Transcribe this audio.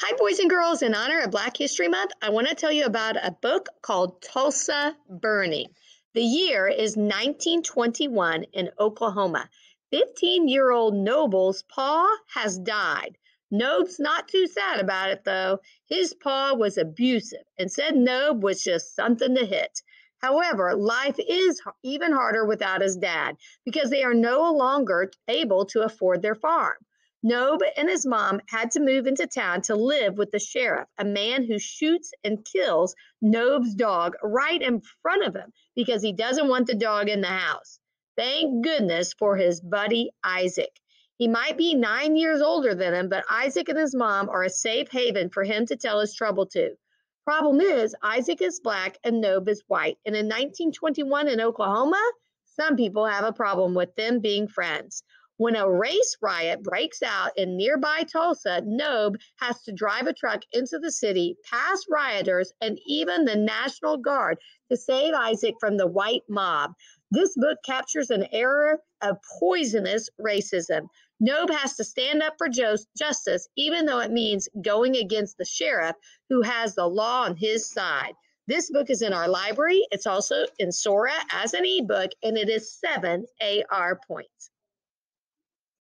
Hi, boys and girls. In honor of Black History Month, I want to tell you about a book called Tulsa Burning. The year is 1921 in Oklahoma. 15 year old Noble's pa has died. Nobe's not too sad about it, though. His pa was abusive and said Nobe was just something to hit. However, life is even harder without his dad because they are no longer able to afford their farm. Nobe and his mom had to move into town to live with the sheriff, a man who shoots and kills Nobe's dog right in front of him because he doesn't want the dog in the house. Thank goodness for his buddy Isaac. He might be nine years older than him, but Isaac and his mom are a safe haven for him to tell his trouble to. Problem is, Isaac is black and Nobe is white. And in 1921 in Oklahoma, some people have a problem with them being friends. When a race riot breaks out in nearby Tulsa, Nobe has to drive a truck into the city, past rioters, and even the National Guard to save Isaac from the white mob. This book captures an era of poisonous racism. Nobe has to stand up for justice, even though it means going against the sheriff who has the law on his side. This book is in our library. It's also in Sora as an ebook, and it is seven AR points.